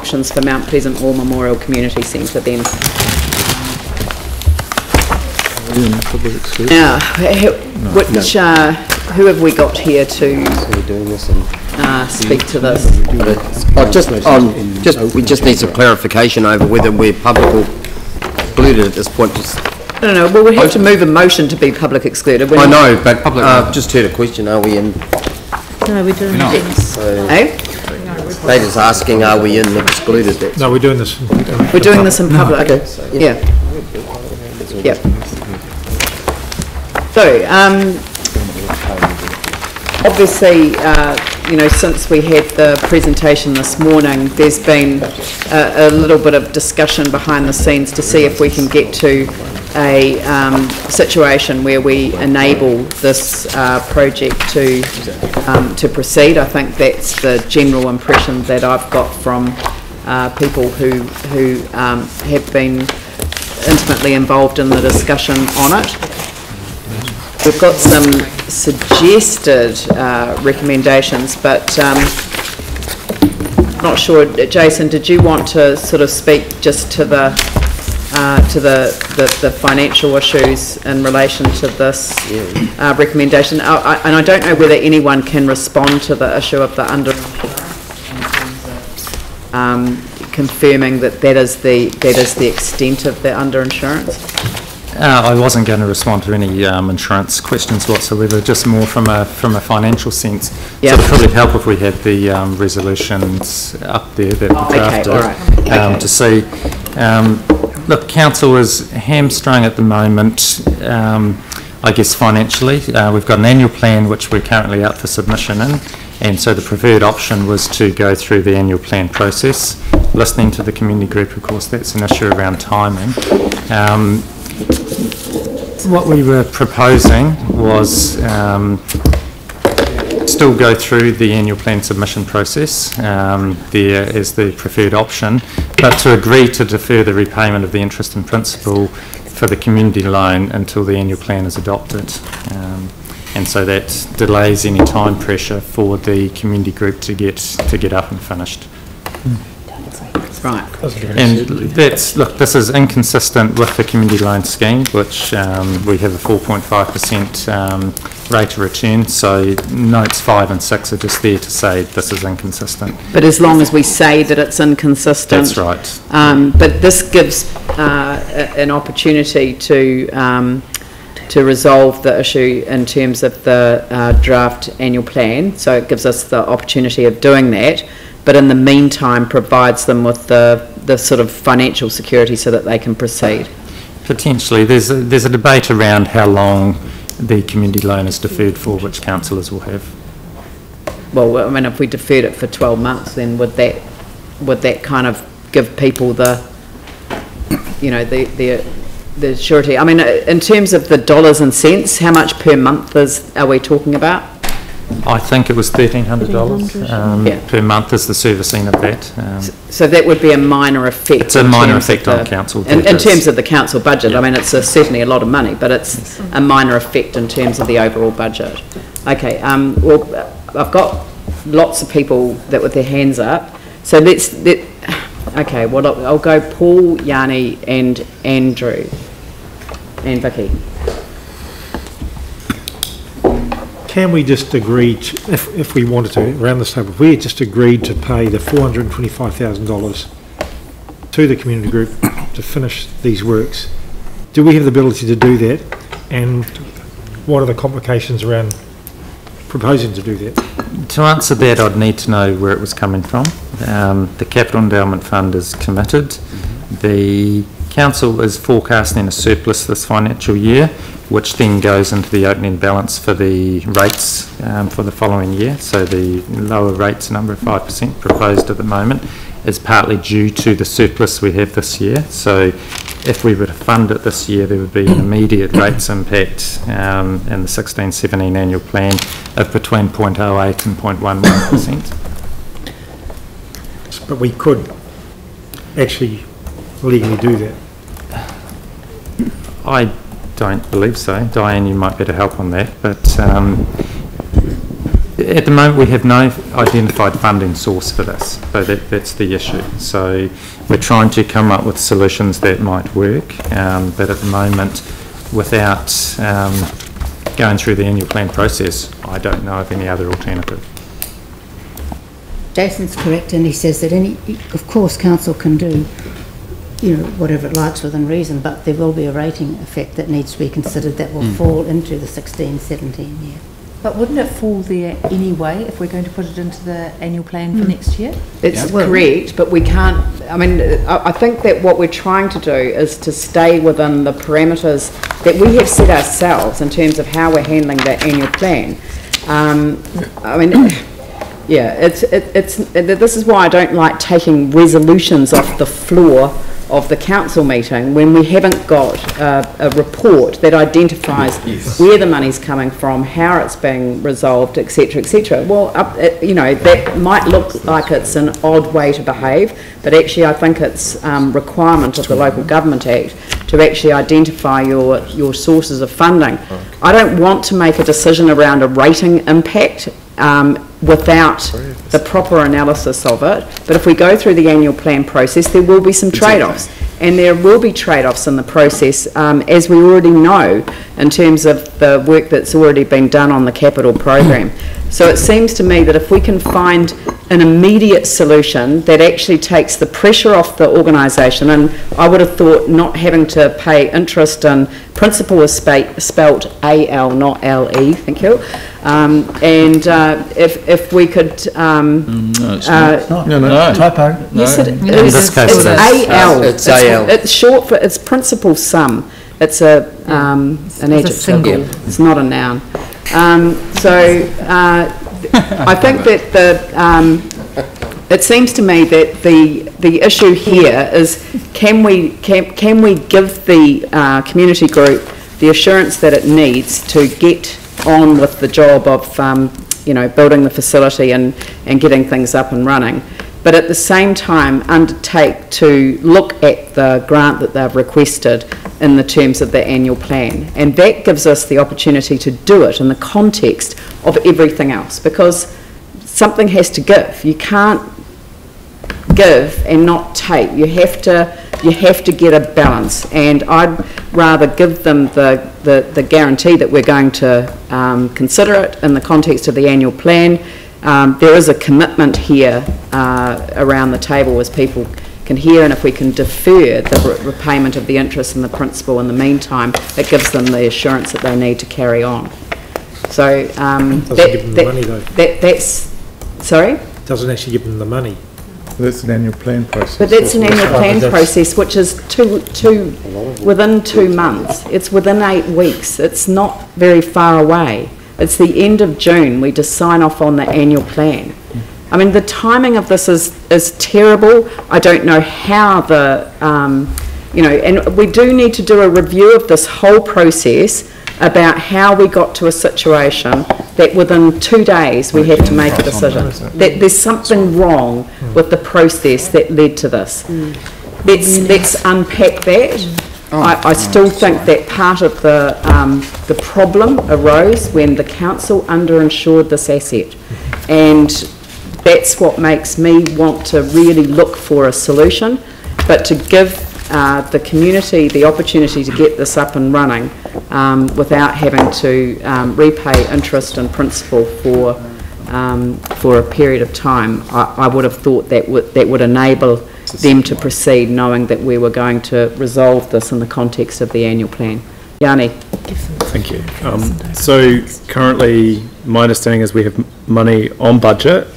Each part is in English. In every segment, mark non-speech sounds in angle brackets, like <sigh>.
options for Mount Pleasant War Memorial Community Centre then. Now, wh- which, uh, who have we got here to We're doing this and uh, speak to this? Oh, just, um, just, we just need some clarification over whether we're public or excluded at this point. Just- No, no, well, we have to move a motion to be public excluded. We're I know, but, uh, just heard a question, are we in, No, we're doing this. Eh? They just asking, are we in the excluded? That's- No, we're doing this. We're doing this in public. Okay. Yeah. Yep. So, um, obviously, uh, you know, since we had the presentation this morning, there's been a, a little bit of discussion behind the scenes to see if we can get to a, um, situation where we enable this, uh, project to, um, to proceed. I think that's the general impression that I've got from, uh, people who, who, um, have been intimately involved in the discussion on it. We've got some suggested uh, recommendations, but um, not sure, Jason, did you want to sort of speak just to the, uh, to the, the the financial issues in relation to this uh, recommendation? I- I- And I don't know whether anyone can respond to the issue of the under, um, confirming that that is the, that is the extent of the underinsurance? Uh, I wasn't going to respond to any um, insurance questions whatsoever, just more from a, from a financial sense. Yeah. So it'd probably help if we had the um, resolutions up there that we Okay, drafted. all right, um, okay. To see, um, look, council is hamstrung at the moment, um, I guess financially. Uh, We've got an annual plan which we're currently out for submission in, and so the preferred option was to go through the annual plan process. Listening to the community group, of course, that's an issue around timing. Um, what we were proposing was um, still go through the annual plan submission process um, there as the preferred option, but to agree to defer the repayment of the interest and principal for the community loan until the annual plan is adopted. Um, and so that delays any time pressure for the community group to get to get up and finished. Right. And that's, look, this is inconsistent with the community loan scheme, which um, we have a 4.5% um, rate of return, so notes five and six are just there to say this is inconsistent. But as long as we say that it's inconsistent. That's right. Um, but this gives, uh, an opportunity to, um, to resolve the issue in terms of the, uh, draft annual plan. So it gives us the opportunity of doing that, but in the meantime provides them with the, the sort of financial security so that they can proceed. Potentially, there's, a- there's a debate around how long the community loan is deferred for, which councillors will have. Well, I mean, if we deferred it for twelve months, then would that, would that kind of give people the, you know, the, the, the surety? I mean, in terms of the dollars and cents, how much per month is, are we talking about? I think it was $1,300 um, Yeah. per month is the servicing of that. Um, So that would be a minor effect. It's a minor effect on the- council In, in terms of the council budget, I mean, it's a- certainly a lot of money, but it's a minor effect in terms of the overall budget. Okay, um, well, I've got lots of people that with their hands up, so let's, let, okay, well, I'll I'll go Paul, Yani and Andrew and Vicki. Can we just agree, to- if, if we wanted to, around this table, if we had just agreed to pay the $425,000 to the community group to finish these works, do we have the ability to do that? And what are the complications around proposing to do that? To answer that, I'd need to know where it was coming from. Um, the Capital Endowment Fund is committed. The council is forecasting a surplus this financial year, which then goes into the opening balance for the rates um, for the following year. So the lower rates number of 5% proposed at the moment is partly due to the surplus we have this year. So if we were to fund it this year, there would be an immediate rates impact um, in the 16-17 annual plan of between 0.08 and 0.11%. But we could actually legally do that. I don't believe so. Diane, you might better help on that, but um, At the moment, we have no identified funding source for this, so that, that's the issue. So we're trying to come up with solutions that might work, um, but at the moment, without um, going through the annual plan process, I don't know of any other alternative. Jason's correct, and he says that any, of course, council can do, you know, whatever it likes within reason, but there will be a rating effect that needs to be considered that will fall into the 16, 17 year. But wouldn't it fall there anyway if we're going to put it into the annual plan for next year? It's correct, but we can't, I mean, I, I think that what we're trying to do is to stay within the parameters that we have set ourselves in terms of how we're handling that annual plan. Um, I mean, <coughs> yeah, it's, it- it's, this is why I don't like taking resolutions off the floor of the council meeting when we haven't got a, a report that identifies where the money's coming from, how it's being resolved, et cetera, et cetera. Well, up, it- you know, that might look like it's an odd way to behave, but actually I think it's um, requirement of the Local Government Act to actually identify your, your sources of funding. I don't want to make a decision around a rating impact um, without the proper analysis of it. But if we go through the annual plan process, there will be some trade-offs. And there will be trade-offs in the process, um, as we already know, in terms of the work that's already been done on the capital program. So it seems to me that if we can find an immediate solution that actually takes the pressure off the organisation, and I would have thought not having to pay interest and principal is spa- spelt A-L, not L-E, thank you. Um, and uh, if, if we could, um, No, it's uh, not. No, no, typo. Yes, it is. this case It's it is. AL. It's AL. It's short for, it's principal sum. It's a, um, an adjective. single. It's not a noun. Um, so, uh, I think that the, um, it seems to me that the, the issue here is, can we, can, can we give the, uh, community group the assurance that it needs to get on with the job of, um, you know, building the facility and, and getting things up and running, but at the same time undertake to look at the grant that they've requested in the terms of the annual plan. And that gives us the opportunity to do it in the context of everything else, because something has to give. You can't give and not take. You have to, you have to get a balance. And I'd rather give them the, the, the guarantee that we're going to um, consider it in the context of the annual plan. Um, there is a commitment here uh, around the table, as people can hear, and if we can defer the re- repayment of the interest and the principal in the meantime, it gives them the assurance that they need to carry on. So, um, Doesn't that, give them the that- money, though. that, that's, sorry? Doesn't actually give them the money. That's an annual plan process. But that's an annual plan that's- process, which is two, two, within two months. It's within eight weeks. It's not very far away. It's the end of June, we just sign off on the annual plan. I mean, the timing of this is, is terrible. I don't know how the, um, you know, and we do need to do a review of this whole process about how we got to a situation that within two days we had to make a decision. That there's something wrong with the process that led to this. Let's, let's unpack that. I, I still think that part of the, um, the problem arose when the council underinsured this asset. And that's what makes me want to really look for a solution, but to give uh, the community the opportunity to get this up and running um, without having to um, repay interest and principal for, um, for a period of time, I, I would have thought that would, that would enable them to proceed knowing that we were going to resolve this in the context of the annual plan. Yani? Thank you. Um, so currently, my understanding is we have money on budget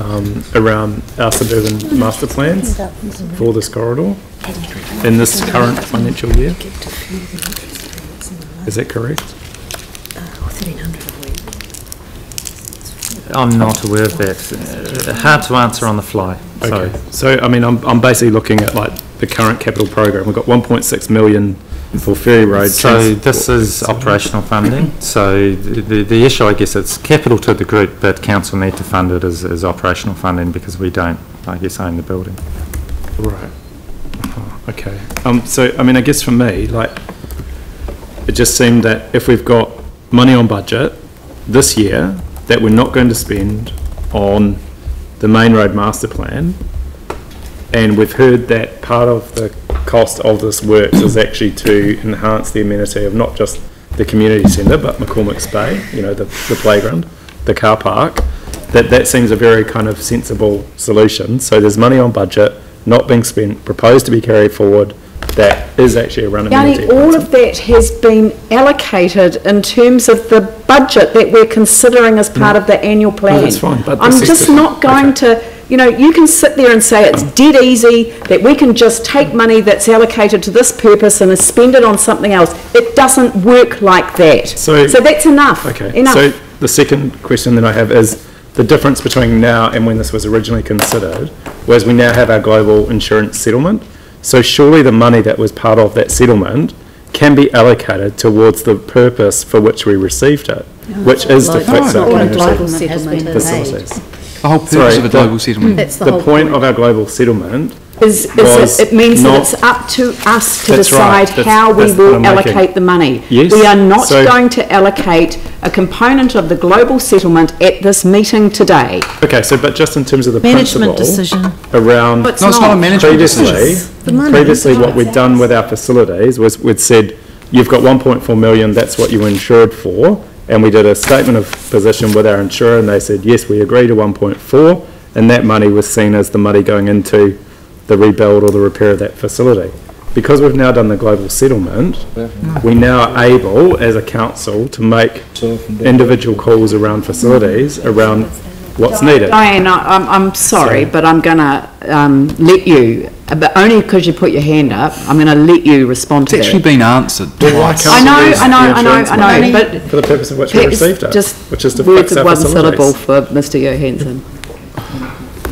um, around our suburban master plans for this corridor in this current financial year. Is that correct? I'm not aware of that. Uh, Hard to answer on the fly, so. Okay. So, I mean, I'm, I'm basically looking at like the current capital program. We've got 1.6 million for Ferry Road. So this is operational funding, so the, the- the issue, I guess, it's capital to the group, but council need to fund it as, as operational funding because we don't, I guess, own the building. Right. Oh, Okay. Um, so, I mean, I guess for me, like, it just seemed that if we've got money on budget this year that we're not going to spend on the main road master plan. And we've heard that part of the cost of this work is actually to enhance the amenity of not just the community centre, but McCormack's Bay, you know, the, the playground, the car park. That, that seems a very kind of sensible solution. So there's money on budget, not being spent, proposed to be carried forward, that is actually a run amenity. Yani, all of that has been allocated in terms of the budget that we're considering as part mm. of the annual plan. that's fine, but I'm just not going to, you know, you can sit there and say it's dead easy, that we can just take money that's allocated to this purpose and spend it on something else. It doesn't work like that. So- So that's enough, Okay, enough. so the second question that I have is, the difference between now and when this was originally considered was we now have our global insurance settlement. So surely the money that was part of that settlement can be allocated towards the purpose for which we received it, which is to fix All our the community settlement has been paid. facilities. The whole purpose Sorry, of a the- global settlement. That's the The whole point of our global settlement Is, is was it, it means that it's up to us to That's right, decide that's- how we that's the will I'm making. allocate the money. Yes, We are not so- going to allocate a component of the global settlement at this meeting today. Okay, so but just in terms of the Management principle decision. around. But No, it's not a management Previously, decision. The previously what we'd done with our facilities was we'd said, you've got one point four million, that's what you were insured for. And we did a statement of position with our insurer and they said, yes, we agree to one point four. And that money was seen as the money going into the rebuild or the repair of that facility. Because we've now done the global settlement, we now are able, as a council, to make individual calls around facilities, around what's needed. Diane, I- I'm, I'm sorry, but I'm gonna, um, let you, but only because you put your hand up, I'm gonna let you respond It's to actually been answered twice. I know, I know, I know, insurance I know, but For the purpose of which we received it, just which is to words of our one syllable for Mr Johanson.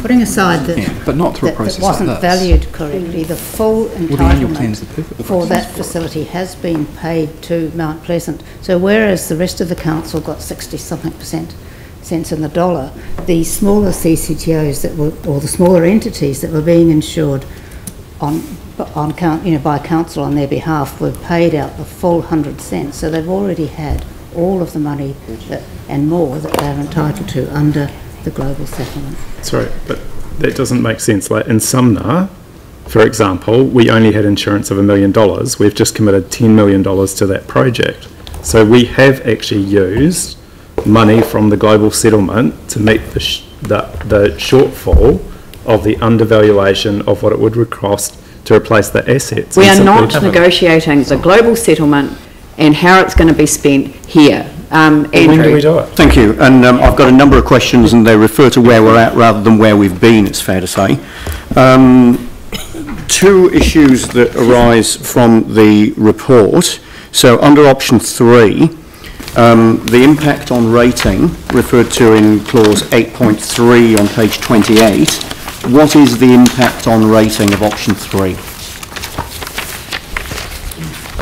Putting aside that, Yeah, but not through a that process it wasn't this. valued correctly, the full Well, the the entitlement for that facility has been paid to Mount Pleasant. So whereas the rest of the council got sixty-something percent cents in the dollar, the smaller CCTOs that were, or the smaller entities that were being insured on, on count, you know, by council on their behalf were paid out the full hundred cents. So they've already had all of the money that, and more that they're entitled to under the global settlement. Sorry, but that doesn't make sense. Like in Sumner, for example, we only had insurance of a million dollars. We've just committed ten million dollars to that project. So we have actually used money from the global settlement to meet the, sh- the, the shortfall of the undervaluation of what it would cost to replace the assets. We are not negotiating the global settlement and how it's gonna be spent here. Um, When do we do it? Thank you, and um, I've got a number of questions and they refer to where we're at rather than where we've been, it's fair to say. Um, Two issues that arise from the report. So under option three, um, the impact on rating referred to in clause 8.3 on page 28. What is the impact on rating of option three?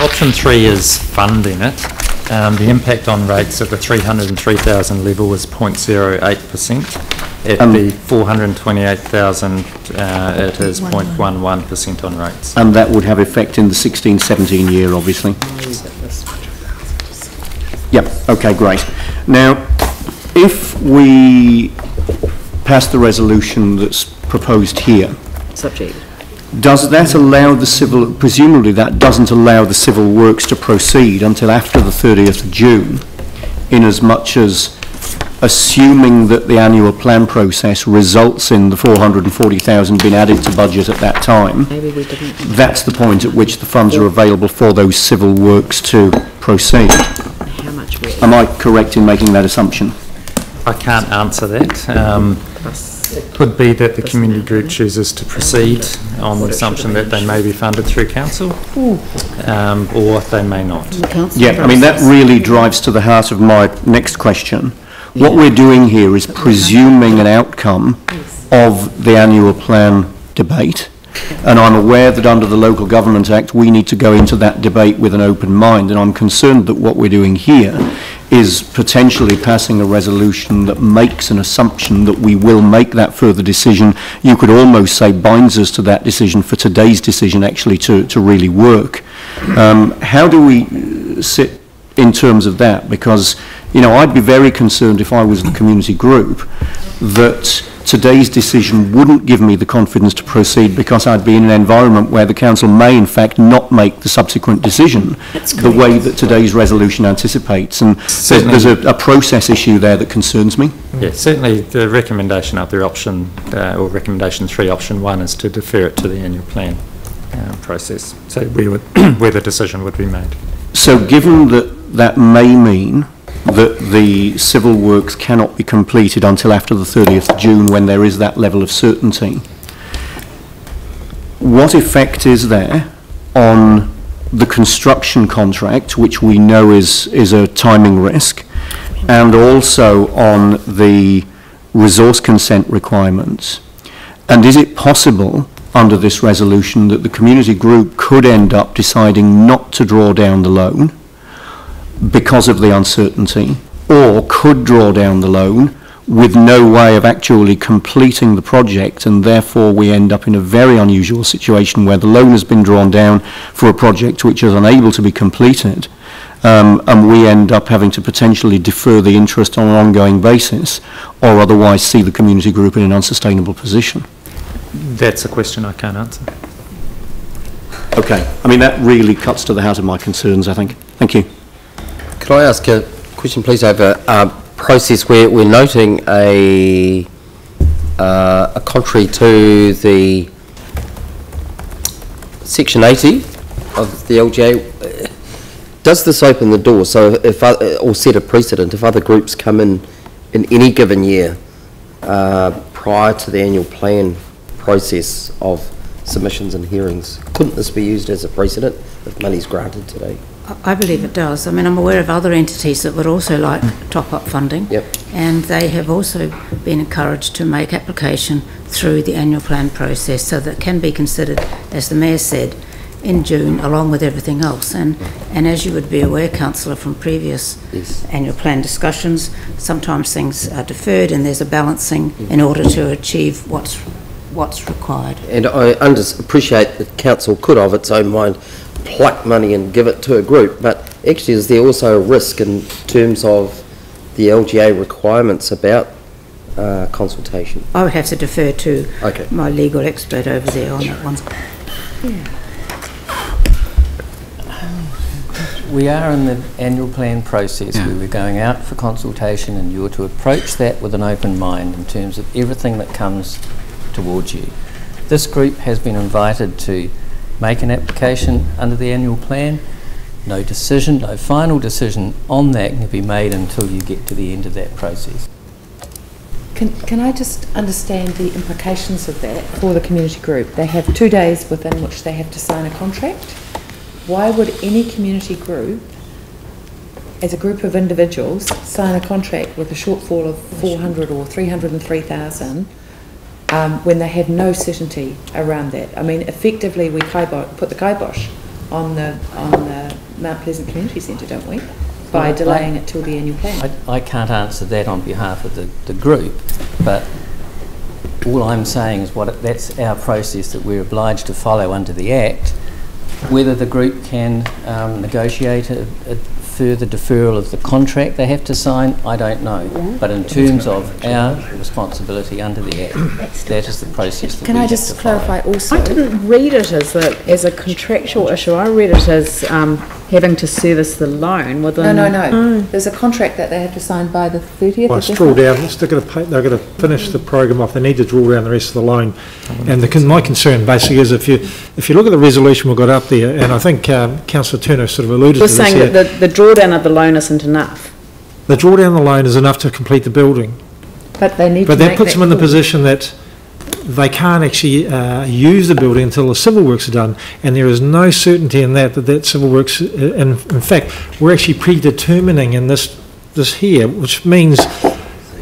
Option three is funding it. Um, the impact on rates at the 303,000 level was 0.08%. At Um, the 428,000, uh, it is 0.11% on rates. And that would have effect in the 16-17 year, obviously. Yep, okay, great. Now, if we pass the resolution that's proposed here, Subject. Does that allow the civil, presumably that doesn't allow the civil works to proceed until after the 30th of June, in as much as assuming that the annual plan process results in the 440,000 being added to budget at that time, Maybe we didn't. that's the point at which the funds are available for those civil works to proceed. How much Am I correct in making that assumption? I can't answer that. Um, it could be that the community group chooses to proceed on the assumption that they may be funded through council, um, or they may not. Yeah, I mean, that really drives to the heart of my next question. What we're doing here is presuming an outcome of the annual plan debate. And I'm aware that under the Local Government Act, we need to go into that debate with an open mind. And I'm concerned that what we're doing here is potentially passing a resolution that makes an assumption that we will make that further decision. You could almost say binds us to that decision for today's decision actually to, to really work. Um, how do we sit in terms of that, because, you know, I'd be very concerned if I was the community group that today's decision wouldn't give me the confidence to proceed because I'd be in an environment where the council may in fact not make the subsequent decision the way that today's resolution anticipates. And there's, there's a, a process issue there that concerns me. Yeah, certainly the recommendation of the option, uh, or recommendation three, option one, is to defer it to the annual plan uh, process. So where, would, <clears throat> where the decision would be made. So given that that may mean that the civil works cannot be completed until after the 30th June when there is that level of certainty, what effect is there on the construction contract, which we know is, is a timing risk, and also on the resource consent requirements? And is it possible, under this resolution, that the community group could end up deciding not to draw down the loan because of the uncertainty, or could draw down the loan with no way of actually completing the project, and therefore we end up in a very unusual situation where the loan has been drawn down for a project which is unable to be completed, um, and we end up having to potentially defer the interest on an ongoing basis, or otherwise see the community group in an unsustainable position. That's a question I can't answer. Okay, I mean, that really cuts to the heart of my concerns, I think. Thank you. Could I ask a question, please, over a process where we're noting a, uh, a contrary to the section 80 of the LGA? Does this open the door, so if, o- or set a precedent, if other groups come in in any given year uh, prior to the annual plan process of submissions and hearings, couldn't this be used as a precedent if money's granted today? I believe it does. I mean, I'm aware of other entities that would also like top-up funding. Yep. And they have also been encouraged to make application through the annual plan process so that it can be considered, as the Mayor said, in June, along with everything else. And, and as you would be aware, councillor, from previous Yes. annual plan discussions, sometimes things are deferred and there's a balancing in order to achieve what's, what's required. And I under, appreciate that council could of its own mind pluck money and give it to a group, but actually is there also a risk in terms of the LGA requirements about uh, consultation? I would have to defer to Okay. my legal expert over there on that one. We are in the annual plan process where we're going out for consultation and you're to approach that with an open mind in terms of everything that comes towards you. This group has been invited to make an application under the annual plan. No decision, no final decision on that can be made until you get to the end of that process. Can, can I just understand the implications of that for the community group? They have two days within which they have to sign a contract. Why would any community group, as a group of individuals, sign a contract with a shortfall of 400 or 303,000 um, when they have no certainty around that? I mean, effectively, we kibo- put the kibosh on the, on the Mount Pleasant Community Centre, don't we? By Well, I- delaying it till the annual plan. I, I can't answer that on behalf of the, the group, but all I'm saying is what, that's our process that we're obliged to follow under the Act. Whether the group can um, negotiate a, a further deferral of the contract they have to sign, I don't know. But in terms of our responsibility under the Act, that is the process that we Can I have to just follow. clarify also? I didn't read it as a, as a contractual issue, I read it as um, having to service the loan No, within... no, no. There's a contract that they have to sign by the 30th Well, it's draw December. down, they're going to pay, they're going to finish the program off, they need to draw down the rest of the loan. And the, my concern basically is if you, if you look at the resolution we've got up there, and I think um, councillor Turner sort of alluded to We're this saying here. that the, the drawdown of the loan isn't enough. The drawdown of the loan is enough to complete the building, But they need to but make that puts that them in the position that they can't actually uh, use the building until the civil works are done, and there is no certainty in that, that that civil works, uh, in, in fact, we're actually predetermining in this, this here, which means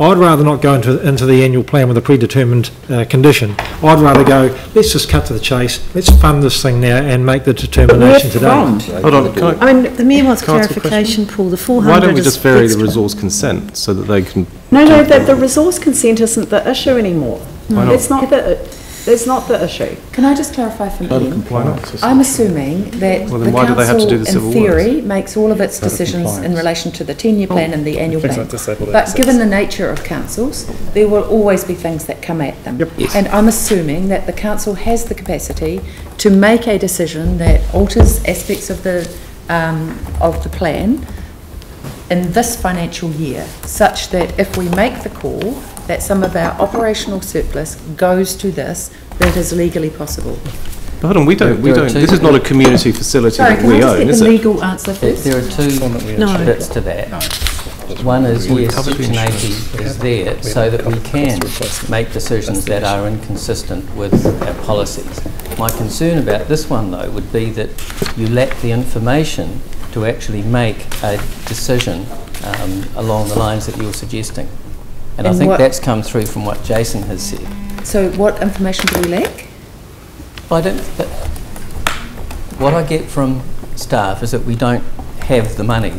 I'd rather not go into, into the annual plan with a predetermined uh, condition. I'd rather go, let's just cut to the chase, let's fund this thing now and make the determination today. Hold on, can I, I mean, The Mayor wants Can I ask a clarification, Paul, the 400 why don't we just vary the extra. resource consent so that they can... no, no, the, the resource consent isn't the issue anymore. Why not? It's not the, That's not the issue. Can I just clarify for Code of Ian? compliance. I'm assuming that Well, the then why do they have to do the council, in civil works? theory, makes all of its Code of decisions in relation to the ten-year plan and the annual plan. But access. given the nature of councils, there will always be things that come at them. And I'm assuming that the council has the capacity to make a decision that alters aspects of the, um, of the plan in this financial year, such that if we make the call that some of our operational surplus goes to this, that is legally possible. But Hold on, we don't, we There don't, this is not a community facility Sorry, that can I we just own, get is the it? legal answer There first? there are two no. bits to that. One is, We yes, covered the Section 80 is there so that we can make decisions that are inconsistent with our policies. My concern about this one, though, would be that you lack the information to actually make a decision um, along the lines that you're suggesting. And I think what- that's come through from what Jason has said. So what information do we lack? I don't, but what I get from staff is that we don't have the money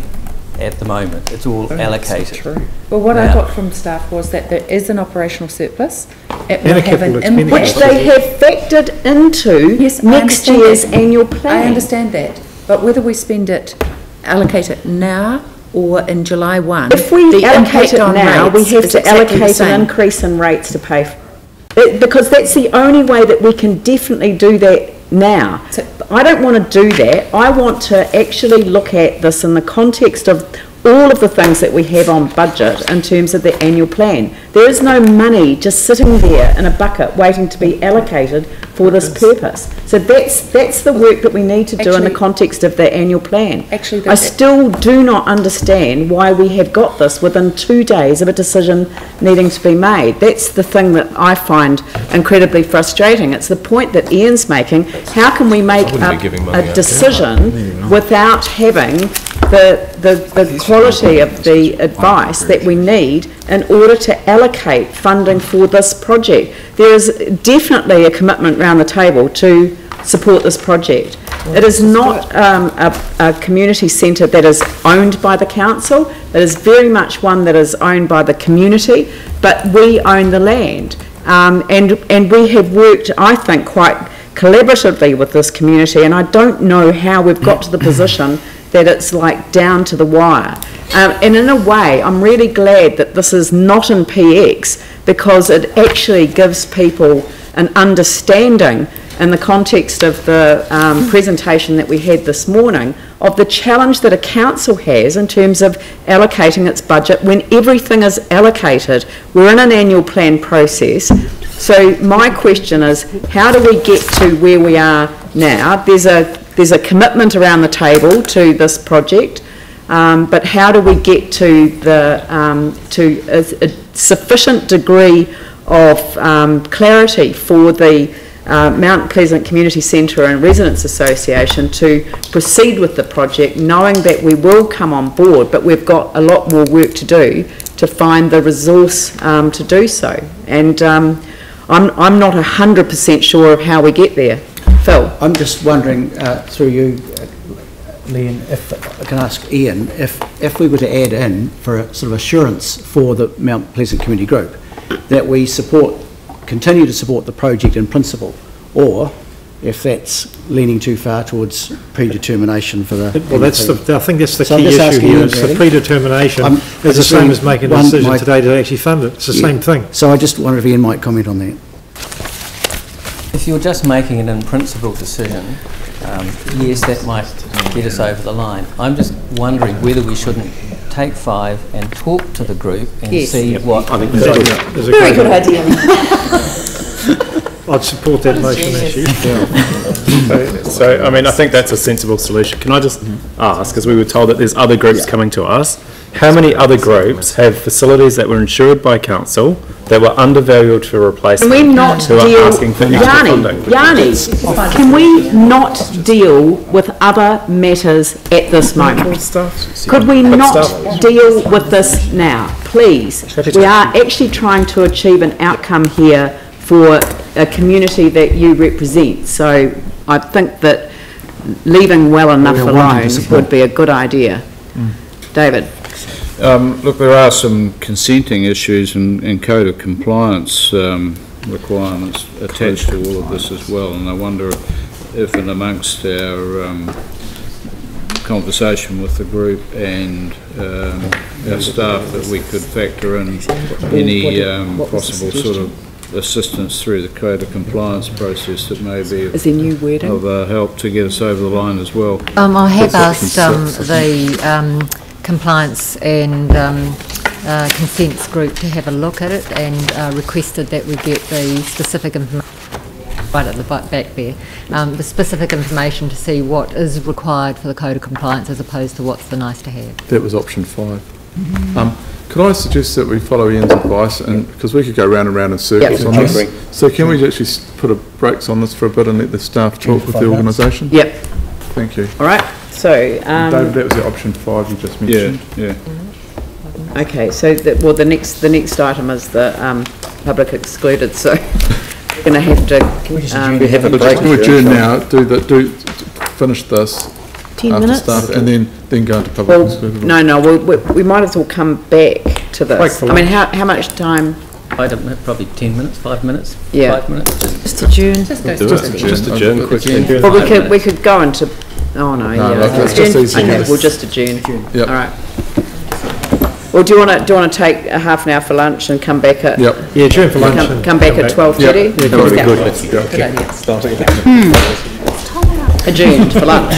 at the moment. It's all oh, allocated. True. Well, what I got from staff was that there is an operational surplus. It And a will have an expenditure. Which they have factored into Yes, next year's that. annual plan. I understand that, but whether we spend it, allocate it now or in July one. If we the allocate it on now, we have to exactly allocate an increase in rates to pay. f- it- Because that's the only way that we can definitely do that now. So- I don't want to do that. I want to actually look at this in the context of all of the things that we have on budget in terms of the annual plan. There is no money just sitting there in a bucket waiting to be allocated for this purpose. So that's, that's the work that we need to do in the context of the annual plan. Actually, I still do not understand why we have got this within two days of a decision needing to be made. That's the thing that I find incredibly frustrating. It's the point that Ian's making. How can we make a, a decision without having the, the, the quality of the advice that we need in order to allocate funding for this project? There is definitely a commitment round the table to support this project. It is not um, a, a community centre that is owned by the council. It is very much one that is owned by the community, but we own the land. Um, and, and we have worked, I think, quite collaboratively with this community, and I don't know how we've got to the position that it's like down to the wire. Um, and in a way, I'm really glad that this is not in PX because it actually gives people an understanding in the context of the um, presentation that we had this morning of the challenge that a council has in terms of allocating its budget when everything is allocated. We're in an annual plan process. So my question is, how do we get to where we are now? There's a, there's a commitment around the table to this project, um, but how do we get to the, um, to a, a sufficient degree of um, clarity for the uh, Mount Pleasant Community Centre and Residents Association to proceed with the project, knowing that we will come on board, but we've got a lot more work to do to find the resource um, to do so. And um, I'm, I'm not 100% sure of how we get there. Phil? I'm just wondering, uh, through you, uh, Lianne, if, I can ask Ian, if, if we were to add in for a sort of assurance for the Mount Pleasant Community Group, that we support, continue to support the project in principle, or if that's leaning too far towards predetermination for the... Well, that's the, I think that's the So key issue here, you, it's the really. predetermination, I'm- it's the same as making a decision today to actually fund it, it's the same thing. So I just wonder if Ian might comment on that. If you're just making an in-principle decision, um, yes, that might get us over the line. I'm just wondering whether we shouldn't take five and talk to the group and Yes. see what... I think that's a good, a Very good good, idea. I'd support that motion actually. So- <laughs> So, I mean, I think that's a sensible solution. Can I just ask, because we were told that there's other groups coming to us, how many other groups have facilities that were insured by council that were undervalued for Can replacement? we not Who are deal, asking for extra Yani, funding? Yani, can we not deal with other matters at this moment? Could we not deal with this now, please? We are actually trying to achieve an outcome here for a community that you represent, so I think that leaving well enough We are wanting to alone would be a good idea. Mm. David? Um, Look, there are some consenting issues and, in code of compliance um, requirements attached to all of this as well, and I wonder if in amongst our um, conversation with the group and um, our staff, that we could factor in any um, possible sort of assistance through the code of compliance process that may be Is there new wording? of uh, help to get us over the line as well. Um, I have asked, um, the, um, compliance and, um, uh, consents group to have a look at it and, uh, requested that we get the specific information right at the back there, um, the specific information to see what is required for the code of compliance as opposed to what's the nice to have. That was option five. Um, could I suggest that we follow Ian's advice and, because we could go round and round in circles Yep. on this. So can we actually put a brakes on this for a bit and let the staff talk with the organisation? Yep, Thank you. all right, so, David, um, that was the option five you just Yeah, mentioned. yeah. okay, so, the- well, the next, the next item is the um, public excluded, so <laughs> we're going to have to... um, We have a break. Can we adjourn now, do that, do, finish this Ten after minutes? staff, and then, then go into public Well, excluded? no, no, we, we- we might as well come back to Break this. for I mean, how, how much time? I don't know, probably 10 minutes, five minutes? Yeah. Five minutes? Just- Just to June. Just go to it. Just adjourn quickly. Well, we Five could, we could go into, oh, no, yeah. no, let's just easy Okay, we'll just adjourn. Yep. All right. Well, do you want to, do you want to take a half an hour for lunch and come back at? Yep. Yeah, adjourn for lunch. Come, and come back at twelve thirty? Yep. Yeah, that'd be good, let's go. Good idea. Adjourned hmm. for lunch.